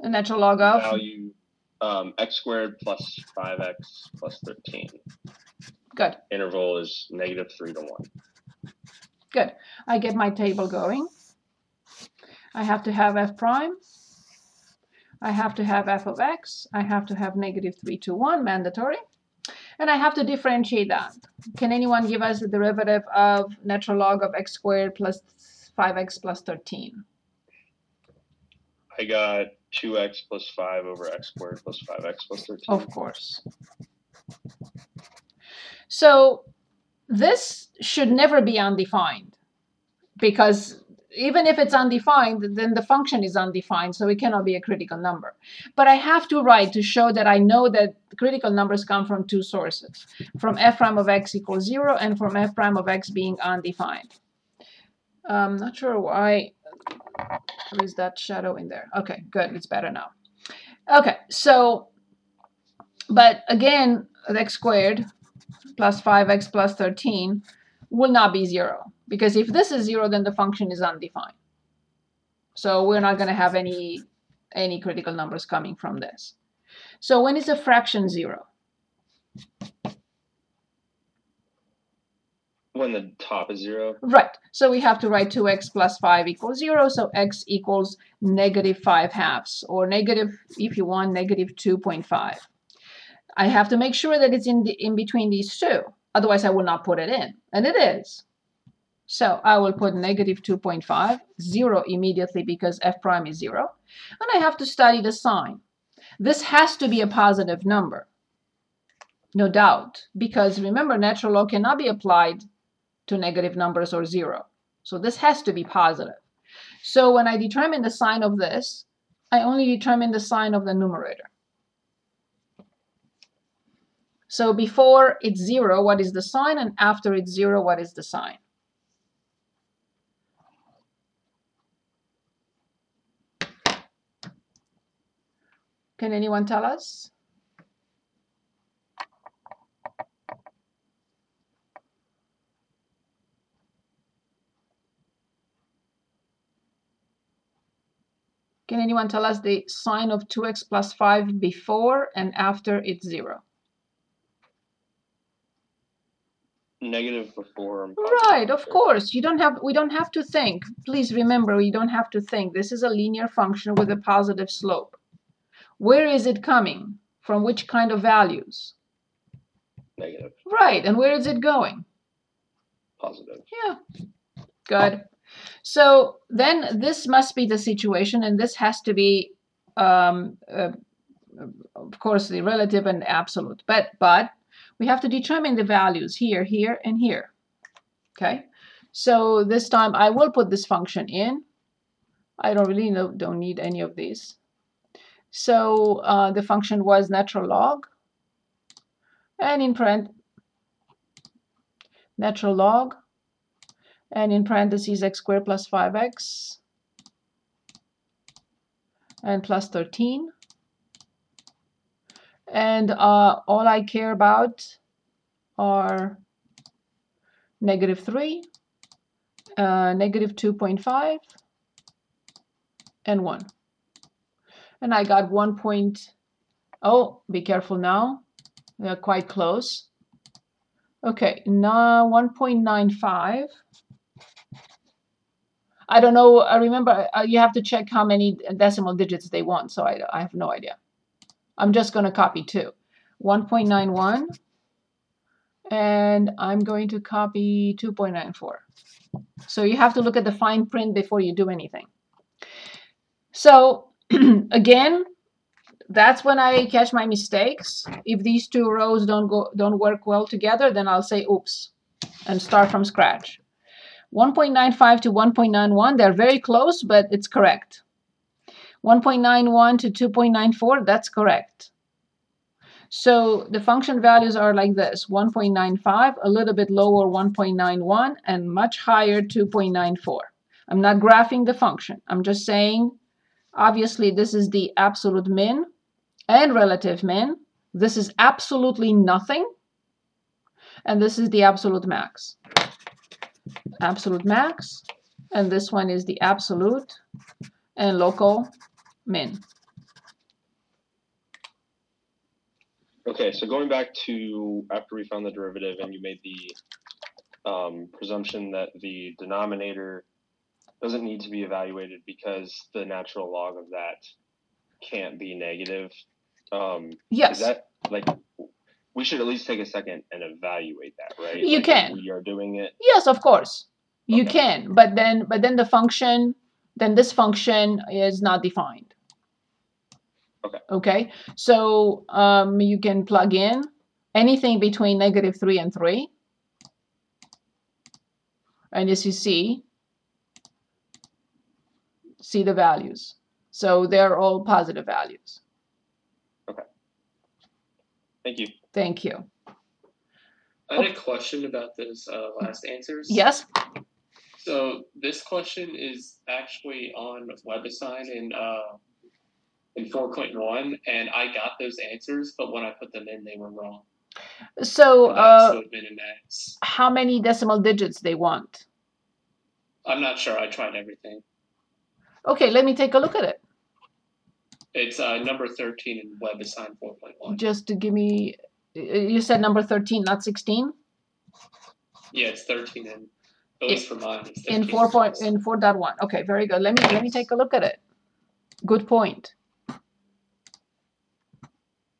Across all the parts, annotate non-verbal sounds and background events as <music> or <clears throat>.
A natural log of? value um, x squared plus 5x plus 13. Good. Interval is negative 3 to 1. Good. I get my table going. I have to have f prime. I have to have f of x. I have to have negative 3 to 1, mandatory. And I have to differentiate that. Can anyone give us the derivative of natural log of x squared plus 5x plus 13? I got 2x plus 5 over x squared plus 5x plus 13. Of course. So this should never be undefined because even if it's undefined, then the function is undefined, so it cannot be a critical number. But I have to write to show that I know that critical numbers come from two sources, from f prime of x equals 0 and from f prime of x being undefined. I'm not sure why there is that shadow in there. Okay, good, it's better now. Okay, so, but again, x squared plus 5x plus 13 will not be 0 because if this is 0 then the function is undefined. So we're not going to have any any critical numbers coming from this. So when is a fraction 0? When the top is 0. Right. So we have to write 2x plus 5 equals 0. So x equals negative 5 halves or negative, if you want, negative 2.5. I have to make sure that it's in, the, in between these two. Otherwise, I will not put it in. And it is. So I will put negative 2.5, 0 immediately because f prime is 0. And I have to study the sign. This has to be a positive number. No doubt. Because remember, natural log cannot be applied to negative numbers or 0. So this has to be positive. So when I determine the sign of this, I only determine the sign of the numerator. So before it's 0, what is the sign? And after it's 0, what is the sign? Can anyone tell us? Can anyone tell us the sign of 2x plus 5 before and after it's 0? Negative before. Right, of course. You don't have we don't have to think. Please remember we don't have to think. This is a linear function with a positive slope. Where is it coming? From which kind of values? Negative. Right, and where is it going? Positive. Yeah, good. So then this must be the situation, and this has to be, um, uh, of course, the relative and absolute. But but we have to determine the values here, here, and here. Okay, so this time I will put this function in. I don't really know, don't need any of these. So uh, the function was natural log, and in parent natural log, and in parentheses x squared plus 5x, and plus 13. And uh, all I care about are negative 3, uh, negative 2.5, and 1 and I got 1 point, oh, be careful now, they're quite close. Okay, now 1.95. I don't know, I remember uh, you have to check how many decimal digits they want, so I, I have no idea. I'm just going to copy 2. 1.91, and I'm going to copy 2.94. So you have to look at the fine print before you do anything. So <clears throat> again, that's when I catch my mistakes. If these two rows don't go don't work well together, then I'll say oops and start from scratch. 1.95 to 1.91, they're very close, but it's correct. 1.91 to 2.94, that's correct. So the function values are like this, 1.95, a little bit lower 1.91, and much higher 2.94. I'm not graphing the function. I'm just saying Obviously, this is the absolute min and relative min. This is absolutely nothing. And this is the absolute max absolute max and this one is the absolute and local min. Okay, so going back to after we found the derivative and you made the um, presumption that the denominator doesn't need to be evaluated because the natural log of that can't be negative. Um, yes. Is that like we should at least take a second and evaluate that, right? You Like, can. We are doing it. Yes, of course. You can, but then but then the function, then this function is not defined. Okay. Okay. So um, you can plug in anything between negative three and three. And as you see, see the values. So they're all positive values. Okay. Thank you. Thank you. I had a question about those uh, last answers. Yes. So this question is actually on WebAssign in uh, in four point one, and I got those answers, but when I put them in, they were wrong. So uh, should have been an X. how many decimal digits they want? I'm not sure. I tried everything. Okay, let me take a look at it. It's uh, number thirteen in WebAssign four point one. just to give me you said number 13 not 16 Yeah, it's thirteen in. At least for mine, in 4 point in 4.1 okay very good. Let me let me take a look at it. Good point.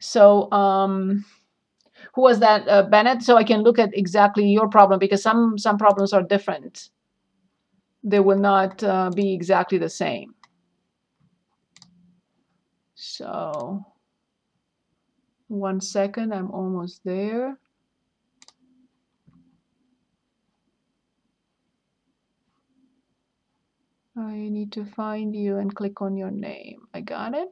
So um who was that uh, bennett? So i can look at exactly your problem because some some problems are different. They will not uh, be exactly the same. So one second i'm almost there I need to find you and click on your name. I got it.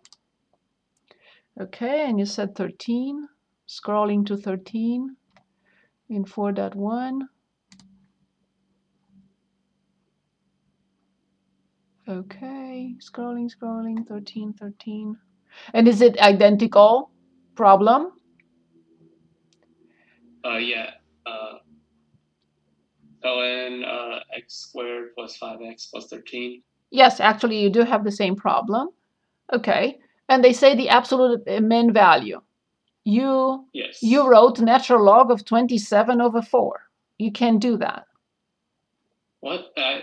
Okay, and you said 13. Scrolling to 13 in 4.1. Okay, scrolling, scrolling, 13, 13. And is it identical problem? Uh, yeah. Uh, ln uh, x squared plus five x plus thirteen. Yes, actually, you do have the same problem. Okay, and they say the absolute uh, min value. You Yes. You wrote natural log of 27 over 4. You can't do that. What? I,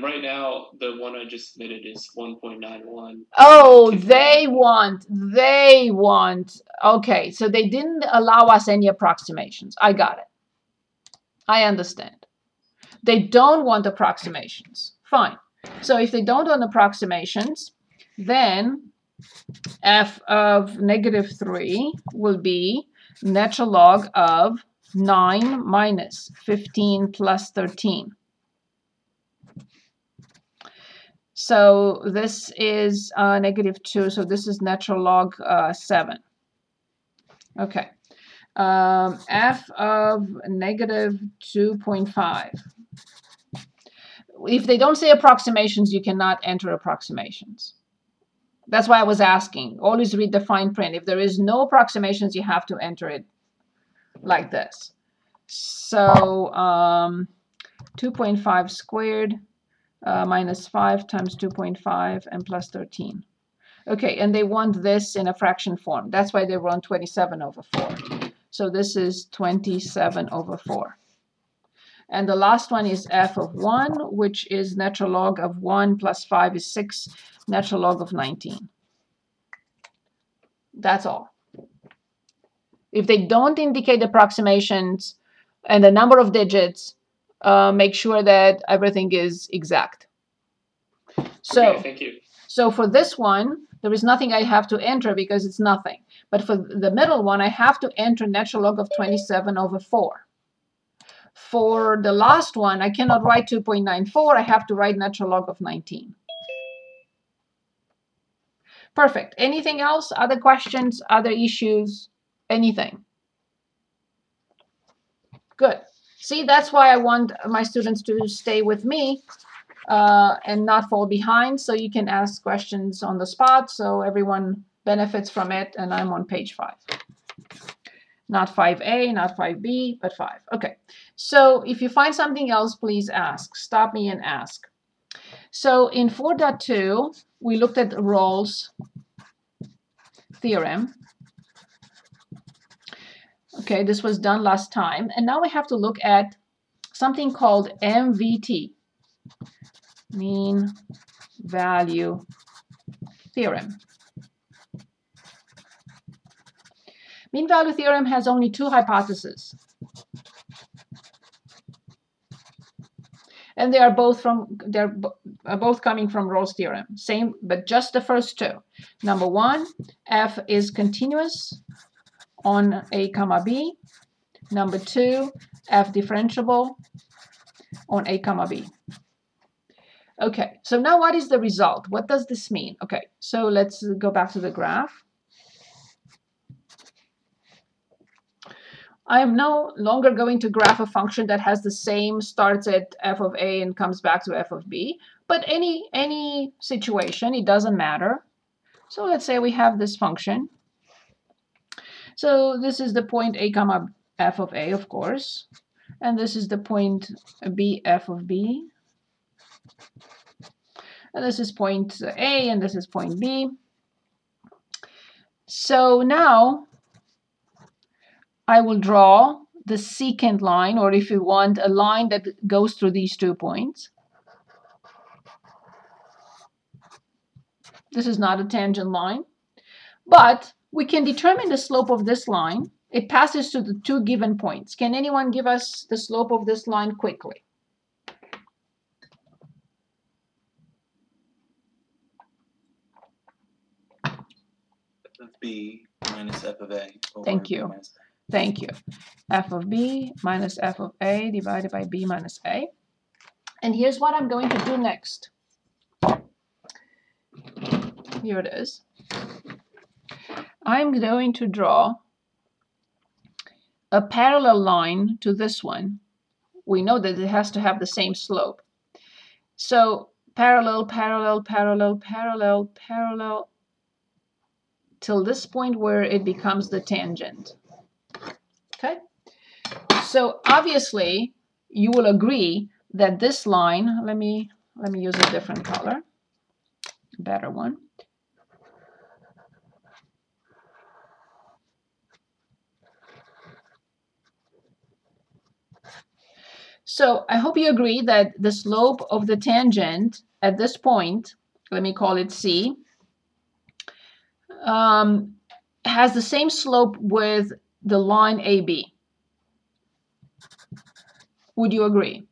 right now, the one I just submitted is one point nine one. Oh, they want, they want. Okay, so they didn't allow us any approximations. I got it. I understand. They don't want approximations. Fine. So if they don't want approximations, then f of negative 3 will be natural log of 9 minus 15 plus 13. So this is uh, negative 2, so this is natural log uh, 7. Okay. Um, f of negative 2.5. If they don't say approximations, you cannot enter approximations. That's why I was asking. Always read the fine print. If there is no approximations, you have to enter it like this. So um, 2.5 squared uh, minus 5 times 2.5 and plus 13. Okay, and they want this in a fraction form. That's why they want 27 over 4. So this is 27 over 4. And the last one is f of 1, which is natural log of 1 plus 5 is 6, natural log of 19. That's all. If they don't indicate approximations and the number of digits, uh, make sure that everything is exact. So, okay, thank you. so for this one, there is nothing I have to enter because it's nothing. But for the middle one, I have to enter natural log of 27 over 4. For the last one, I cannot write 2.94. I have to write natural log of 19. Perfect. Anything else? Other questions? Other issues? Anything? Good. See, that's why I want my students to stay with me uh, and not fall behind. So you can ask questions on the spot so everyone benefits from it. And I'm on page 5. Not 5A, not 5B, but 5. Okay. So if you find something else, please ask. Stop me and ask. So in 4.2, we looked at Rolle's theorem. Okay, this was done last time. And now we have to look at something called MVT, mean value theorem. Mean value theorem has only two hypotheses. And they are both from they're both coming from Rolle's theorem. Same, but just the first two. Number one, f is continuous on a comma b. Number two, f differentiable on a comma b. Okay, so now what is the result? What does this mean? Okay, so let's go back to the graph. I am no longer going to graph a function that has the same starts at f of a and comes back to f of b, but any, any situation, it doesn't matter. So let's say we have this function. So this is the point a comma f of a, of course, and this is the point b f of b. And this is point A and this is point B. So now I will draw the secant line, or if you want, a line that goes through these two points. This is not a tangent line, but we can determine the slope of this line. It passes to the two given points. Can anyone give us the slope of this line quickly? b minus f of a. Thank you. Thank you. f of b minus f of a divided by b minus a. And here's what I'm going to do next. Here it is. I'm going to draw a parallel line to this one. We know that it has to have the same slope. So parallel, parallel, parallel, parallel, parallel, till this point where it becomes the tangent. Okay? So obviously, you will agree that this line, let me, let me use a different color, better one. So I hope you agree that the slope of the tangent at this point, let me call it C, um, has the same slope with the line AB. Would you agree?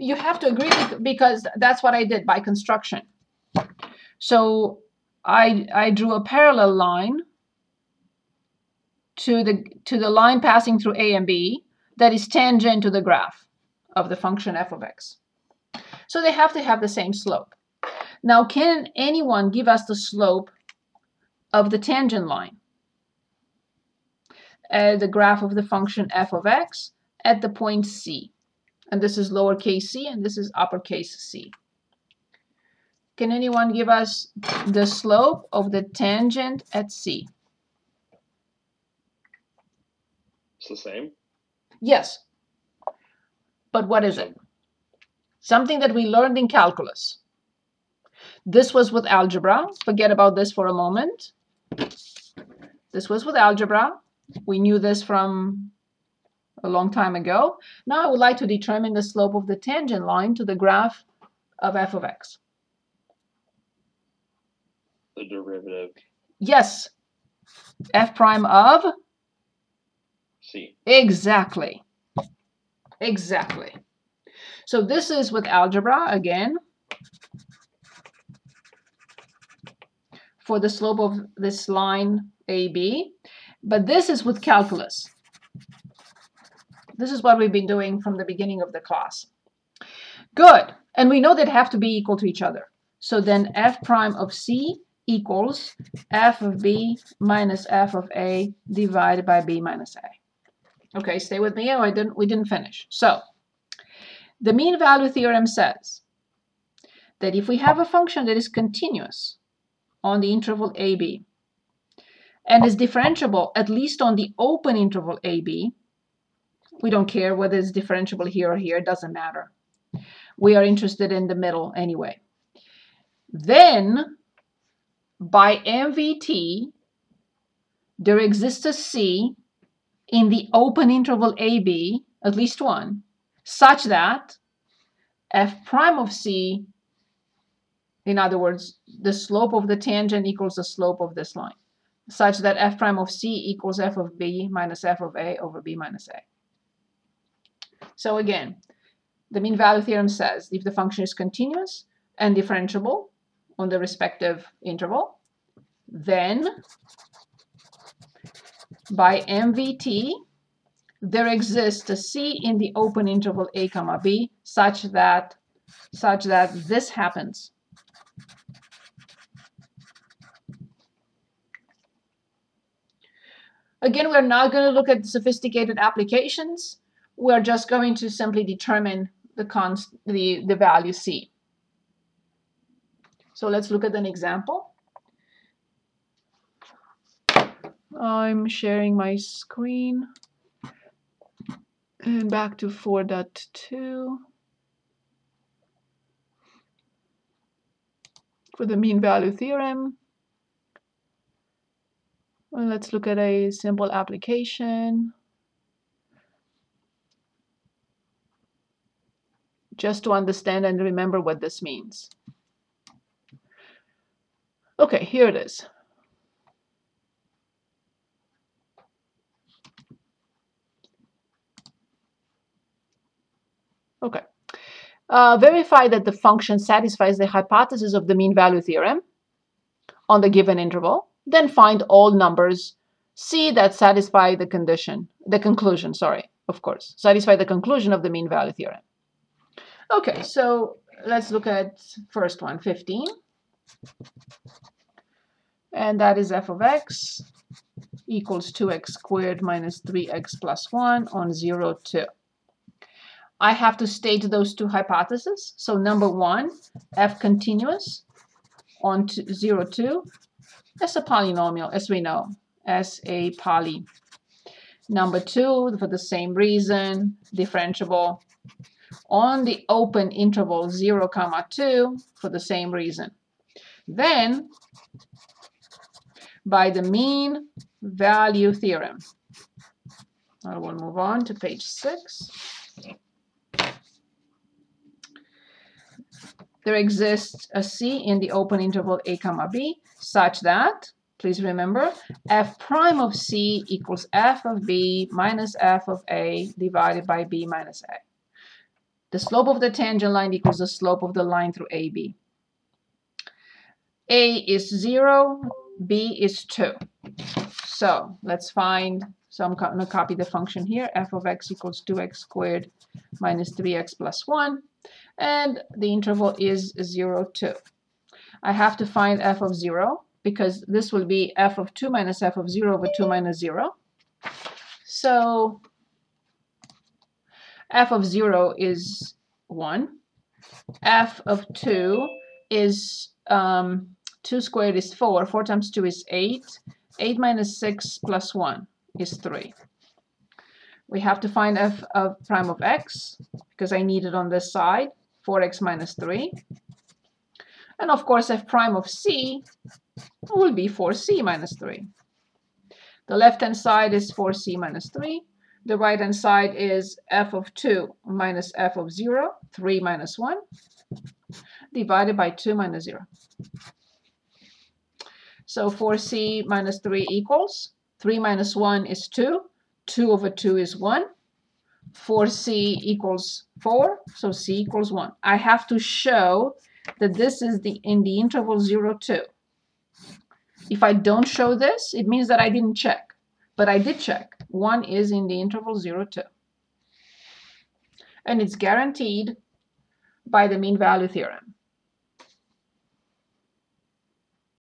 You have to agree because that's what I did by construction. So I, I drew a parallel line to the, to the line passing through A and B that is tangent to the graph of the function f of x. So they have to have the same slope. Now, can anyone give us the slope of the tangent line? Uh, the graph of the function f of x at the point C. And this is lowercase c and this is uppercase c. Can anyone give us the slope of the tangent at C? It's the same? Yes. But what is it? Something that we learned in calculus. This was with algebra. Forget about this for a moment. This was with algebra. We knew this from a long time ago. Now I would like to determine the slope of the tangent line to the graph of f of x. The derivative. Yes. f prime of? Exactly. Exactly. So this is with algebra again. for the slope of this line AB. But this is with calculus. This is what we've been doing from the beginning of the class. Good. And we know they have to be equal to each other. So then f prime of c equals f of b minus f of a divided by b minus a. Okay, stay with me. Oh, I didn't, we didn't finish. So the mean value theorem says that if we have a function that is continuous on the interval AB and is differentiable at least on the open interval AB, we don't care whether it's differentiable here or here, it doesn't matter. We are interested in the middle anyway. Then, by MVT, there exists a C in the open interval AB, at least one, such that f prime of C, in other words, the slope of the tangent equals the slope of this line, such that f prime of C equals f of B minus f of A over B minus A. So again, the mean value theorem says if the function is continuous and differentiable on the respective interval, then by MVT, there exists a C in the open interval A comma B such that such that this happens. Again, we're not going to look at sophisticated applications. We're just going to simply determine the, const the, the value C. So let's look at an example. I'm sharing my screen. And back to 4.2. For the mean value theorem. Well, let's look at a simple application. Just to understand and remember what this means. Okay, here it is. Okay. Uh, verify that the function satisfies the hypothesis of the mean value theorem on the given interval. Then find all numbers C that satisfy the condition, the conclusion, sorry, of course, satisfy the conclusion of the mean value theorem. Okay, so let's look at first one, 15. And that is f of x equals 2x squared minus 3x plus 1 on 0, 2. I have to state those two hypotheses. So number one, f continuous on 0, 2 as a polynomial, as we know, as a poly. Number two, for the same reason, differentiable on the open interval 0, comma 2 for the same reason. Then, by the mean value theorem, I will move on to page 6. There exists a C in the open interval a comma b such that, please remember, f prime of C equals f of b minus f of a divided by b minus a. The slope of the tangent line equals the slope of the line through AB. A is 0, B is 2. So let's find, so I'm going to copy the function here, f of x equals 2x squared minus 3x plus 1 and the interval is 0, 2. I have to find f of 0 because this will be f of 2 minus f of 0 over 2 minus 0. So f of 0 is 1. f of 2 is um, 2 squared is 4. 4 times 2 is 8. 8 minus 6 plus 1 is 3. We have to find f of prime of x because I need it on this side. 4x minus 3. And of course, f prime of c will be 4c minus 3. The left-hand side is 4c minus 3. The right-hand side is f of 2 minus f of 0, 3 minus 1, divided by 2 minus 0. So 4c minus 3 equals 3 minus 1 is 2, 2 over 2 is 1, 4c equals 4, so c equals 1. I have to show that this is the in the interval 0, 2. If I don't show this, it means that I didn't check. But I did check. 1 is in the interval 0, 2. And it's guaranteed by the mean value theorem.